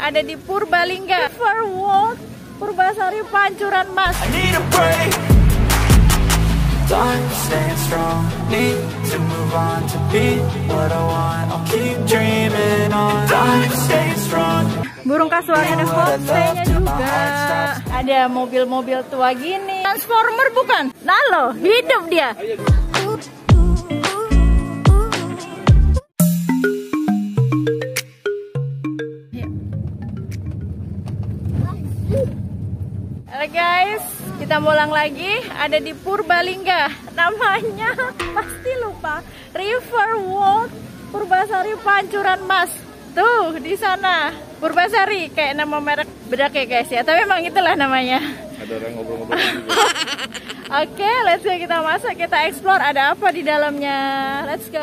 ada di Purbalingga. For World Purbasari Pancuran Mas. Burung kasuari ada homestay-nya juga. Ada mobil-mobil tua gini. Transformer bukan? Nalo, hidup dia kita pulang lagi ada di Purbalingga. Namanya pasti lupa. River World Purbasari Pancuran Mas. Tuh di sana Purbasari kayak nama merek bedak ya guys ya. Tapi memang itulah namanya. ada orang ngobrol-ngobrol juga. Oke, let's go kita masuk, kita explore ada apa di dalamnya. Let's go.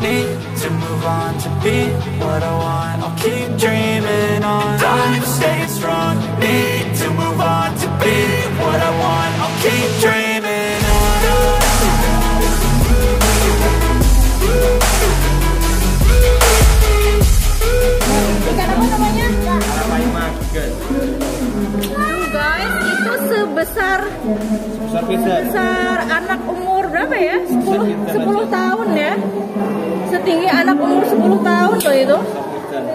Need to move on to be what I want. I'll keep dreaming on. Time staying strong. Need to move on to be what I want. I'll keep dreaming on. Ikan apa namanya? Tuh guys, itu sebesar Besar pizza. besar anak umur berapa ya? 10, 10 tahun ya. Setinggi anak umur 10 tahun tuh itu.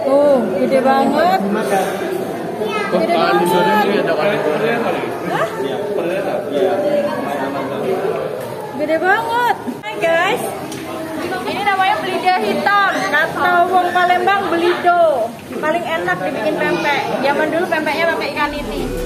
Tuh, gede banget. Gede banget. ini ada kali Korea kali. Hah? Korea tak? Gede banget. Hai guys. Ini namanya belida hitam. Kata wong Palembang belido. Paling enak dibikin pempek. Zaman dulu pempeknya pakai ikan ini.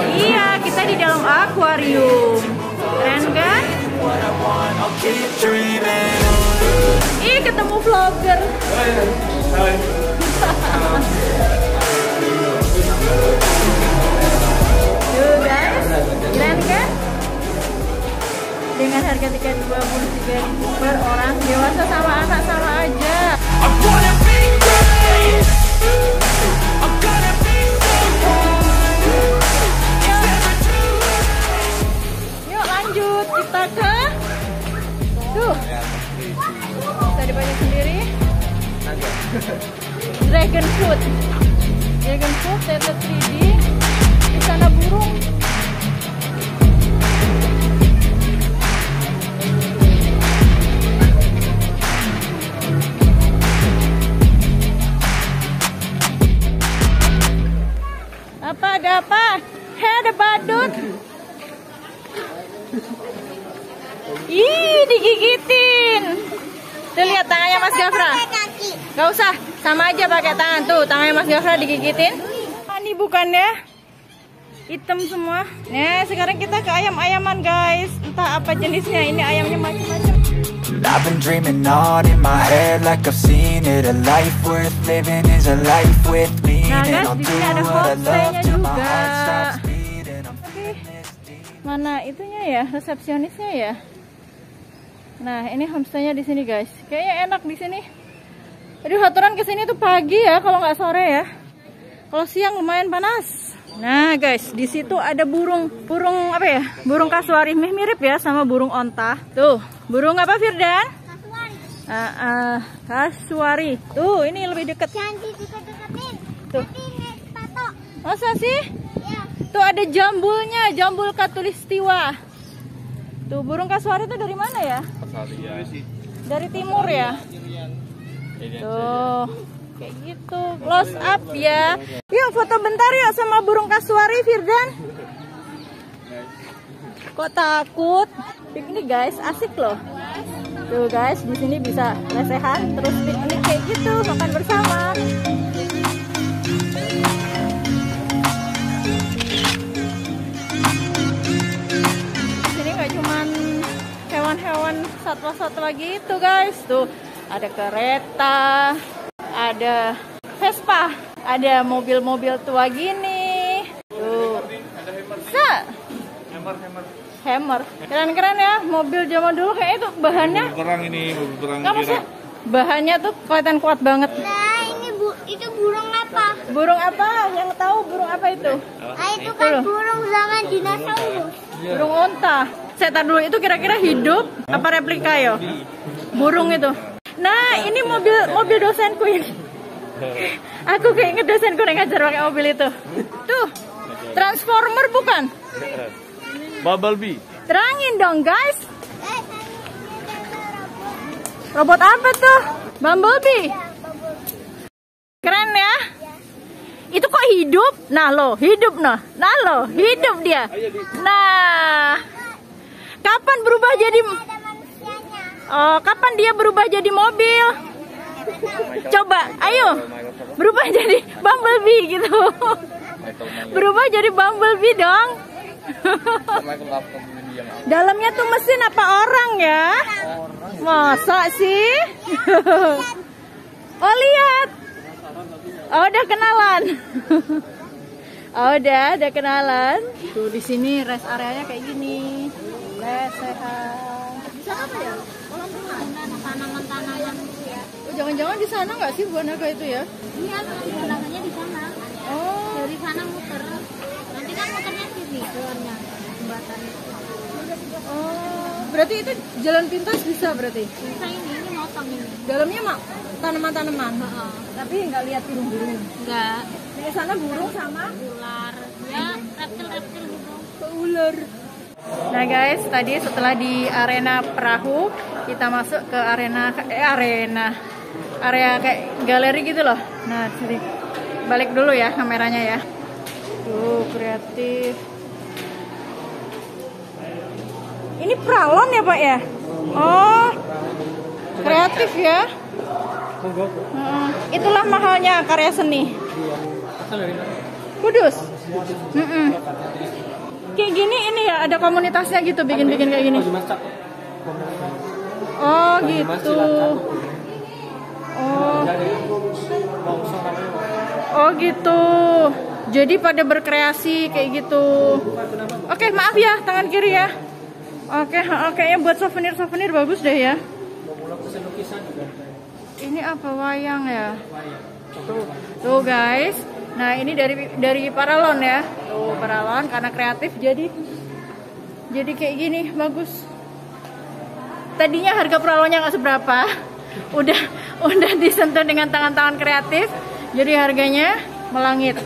Iya, kita di dalam akuarium. Keren kan? Ih, ketemu vlogger. Tuh guys, keren kan? Dengan harga tiket 23 per orang, dewasa sama anak sama aja. I wanna be great. Dragon Fruit Dragon Fruit tetet 3D di sana burung apa ada apa? Hei ada badut Ih, digigitin. Tuh lihat tangannya Mas Gafra. Gak usah, sama aja pakai tangan. Tuh, tangannya Mas Gafra digigitin. Ini bukan ya? Hitam semua. Nah, sekarang kita ke ayam-ayaman, guys. Entah apa jenisnya. Ini ayamnya macam-macam. I've been dreaming on in my head like I've seen it. A life worth living is a life with meaning. Nah, guys, I'll di do sini ada what I love homestay-nya till my juga. heart stops beating. I'm Oke. feeling this deep. Mana itunya ya, resepsionisnya ya? Nah, ini homestay-nya di sini, guys. Kayaknya enak di sini. Aduh, aturan ke sini tuh pagi ya, kalau nggak sore ya. Kalau siang lumayan panas. Nah, guys, di situ ada burung, burung apa ya? Burung kasuari mirip ya sama burung onta. Tuh, burung apa Firdan? Ah, ah, kasuari. Tuh, ini lebih deket. Jangan dideket-deketin. Tuh. Masa sih? Ya. Tuh ada jambulnya, jambul katulistiwa. Tuh burung kasuari itu dari mana ya? Dari timur ya. Tuh, kayak gitu. Close up ya. Yuk foto bentar yuk sama burung kasuari Firdan. Kok takut? Piknik guys, asik loh. Tuh guys, di sini bisa lesehan terus piknik kayak gitu, makan bersama. Sini nggak cuman hewan-hewan satwa-satwa gitu guys. Tuh ada kereta, ada Vespa, ada mobil-mobil tua gini. Tuh. Sa, Hammer, hammer. hammer. Keren-keren ya, mobil zaman dulu kayak itu bahannya. Mobil perang ini, mobil perang maksudnya bahannya tuh kelihatan kuat banget. Nah, ini bu, itu burung apa? Burung apa? Yang tahu burung apa itu? Ah, itu kan burung zaman dinosaurus. Burung onta. Saya tar dulu itu kira-kira hidup apa replika yo? Burung itu. Nah, ini mobil mobil dosenku ini. Aku kayak inget dosenku yang ngajar pakai mobil itu. Tuh, Transformer bukan? Bumblebee. Terangin dong, guys. Robot. Robot apa tuh? Bumblebee. Keren ya? Itu kok hidup? Nah lo, hidup noh. Nah lo, hidup dia. Nah, kapan berubah jadi? Oh, kapan dia berubah jadi mobil? Coba, ayo, berubah jadi Bumblebee gitu. Berubah jadi Bumblebee dong. Dalamnya tuh mesin apa orang ya? Masa sih? Oh lihat. Oh udah kenalan. Oh udah, udah kenalan. Tuh di sini rest areanya kayak gini. Lesehan. Di sana apa ya? Tanaman-tanaman gitu ya. Oh, jangan-jangan di sana nggak sih buah naga itu ya? Iya, belakangnya di sana. Oh, Dari sana muter. Nanti kan muternya sini jalannya jembatan itu. oh, berarti itu jalan pintas bisa berarti. Bisa ini, ini motong ini. Dalamnya mak tanaman-tanaman. Heeh. Tapi nggak lihat burung-burung. Enggak. Di sana burung sama Ular. Ya, reptil-reptil gitu. ular. Nah guys, tadi setelah di arena perahu, kita masuk ke arena eh arena area kayak galeri gitu loh. Nah, jadi balik dulu ya kameranya ya. Tuh, kreatif. Ini pralon ya, Pak ya? Oh. Kreatif ya. Itulah mahalnya karya seni. Kudus. Mm-mm. Kayak gini ini ya ada komunitasnya gitu bikin-bikin kayak gini. Oh gitu. Oh. Oh gitu. Jadi pada berkreasi kayak gitu. Oke maaf ya tangan kiri ya. Oke, ha, kayaknya buat souvenir-souvenir bagus deh ya. Ini apa wayang ya? Tuh, tuh guys. Nah ini dari dari paralon ya. Tuh paralon karena kreatif jadi jadi kayak gini bagus. Tadinya harga paralonnya nggak seberapa. Udah udah disentuh dengan tangan-tangan kreatif. Jadi harganya melangit.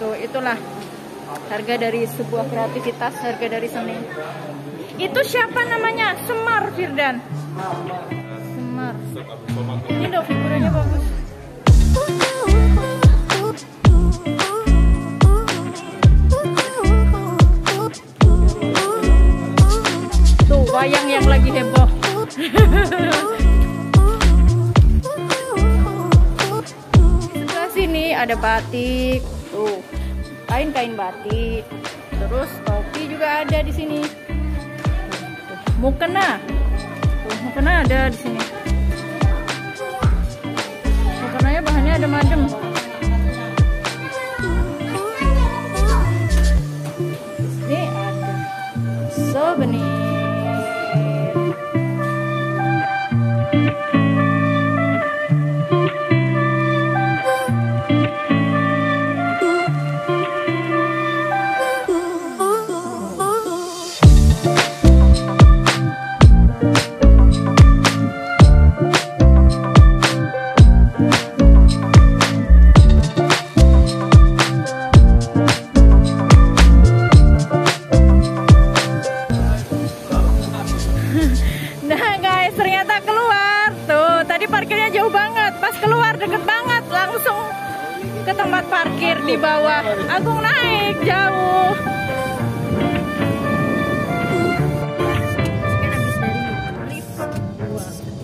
Tuh itulah harga dari sebuah kreativitas, harga dari seni. Itu siapa namanya? Semar Firdan. Semar. Ini dong figuranya bagus. Wayang yang lagi heboh. Sebelah sini ada batik. Tuh kain-kain batik. Terus topi juga ada di sini. Mukena. Tuh, mukena ada di sini. Mukenanya bahannya ada macam. parkirnya jauh banget. Pas keluar deket banget langsung ke tempat parkir di bawah. Agung naik jauh.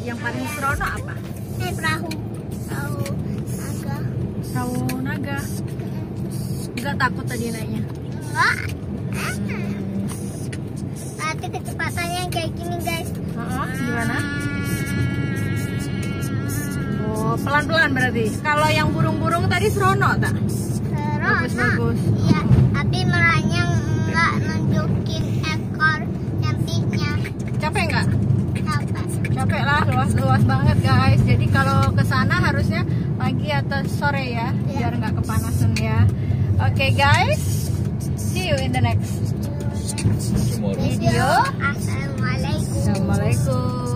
Yang paling serono apa? Eh, perahu. Perahu naga. Perahu naga. Enggak takut tadi naiknya? enggak. Tapi kecepatannya kayak gini guys. Uh -oh, gimana? Ah. Oh, pelan-pelan berarti. Kalau yang burung-burung tadi serono tak? Bagus, Serono. bagus. Iya, tapi melayang enggak nunjukin ekor sampingnya. Capek nggak? Apa? Capek lah, luas-luas banget guys. Jadi kalau ke sana harusnya pagi atau sore ya, Iya. biar nggak kepanasan ya. Oke guys, see you in the next video. Assalamualaikum.